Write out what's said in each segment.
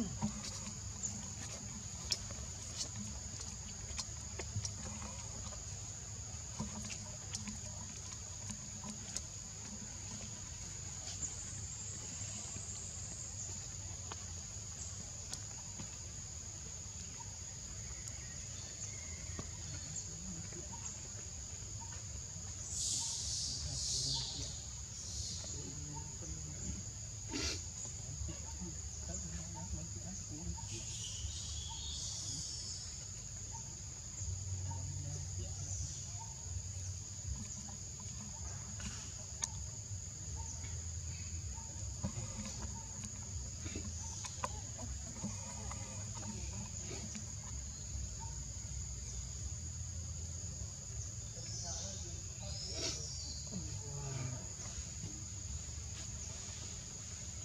Mm-hmm.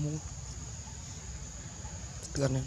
mu karena